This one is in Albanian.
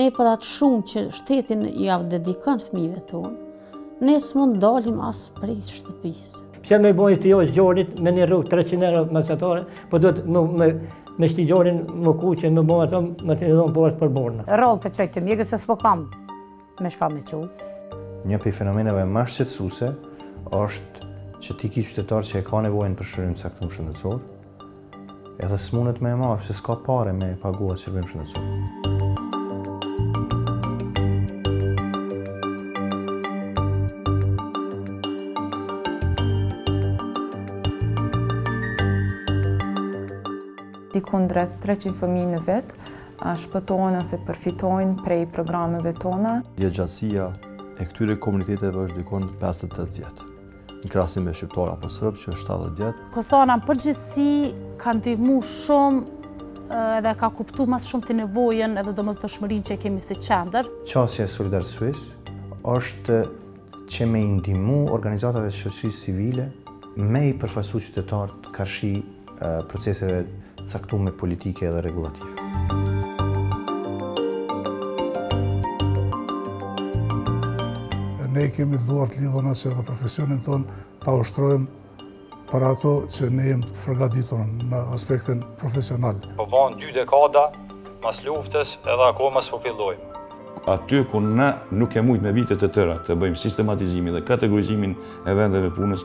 Ne për atë shumë që shteti jau dedikon fëmijëve tonë, ne s'mund dalim as prej shtëpisë. Pse me bo ti injeksionin me një rrugë 300 euro ma së tepri, po duhet me, me, me shti gjornin më kuqe, me bo ato, me dhonë paret për barna. Rallë për qëjtë të mjekës e s'po kam, me shka me qu. Një prej fenomeneve ma shqetësuse është që ti ki qytetar që e ka nevojnë për shërbim të caktum shëndetësor, Edhe s'munet me e marrë, se s'ka pare me e pagu at shërbim shëndetësor. dikun rreth 300 fëmijë në vit, shpëtohen ose përfitojnë prej programeve tona. Jetëgjatësia e këtyre komuniteteve është dikun 58 vjet. Në krahasim me shqiptarë apo serb që është 70 vjet. Kosana në përgjithësi ka ndihmu shumë edhe ka kuptu ma s'shumti nevojën edhe domosdoshmërinë që e kemi si qendër. Qasja e Solidar Suisse është që me i ndihmu organizatave të shoqërisë civile me i përfaqësu qytetarët karshi proceseve caktume politike edhe rregullative. Ne i kemi duart e lidhuna që edhe profesionin tonë ta ushtrojmë për ato që ne jemi të përgatitur në aspektin profesional. Po bon dy dekada, mas luftës edhe akoma s'po fillojmë. Aty ku ne nuk kem mujt me vite të tëra të bëjmë sistematizimin dhe kategorizimin e vendeve punës,